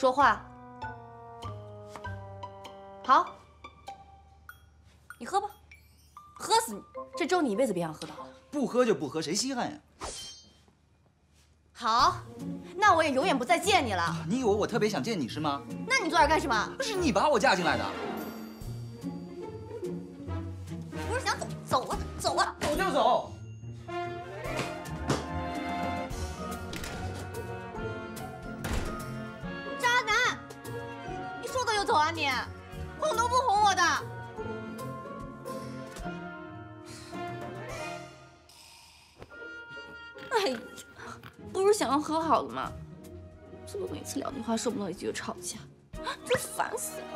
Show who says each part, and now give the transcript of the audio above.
Speaker 1: 说话。好，你喝吧，喝死你！这粥你一辈子别想喝到了。
Speaker 2: 不喝就不喝，谁稀罕呀？
Speaker 1: 好，那我也永远不再见你了。
Speaker 2: 你以为我特别想见你是吗？
Speaker 1: 那你坐这儿干什么？
Speaker 2: 是你把我架进来的。
Speaker 1: 说走就走啊你？哄都不哄我的。哎呀，不是想要和好的吗？怎么每次两句话说不到一句就吵架，真烦死了！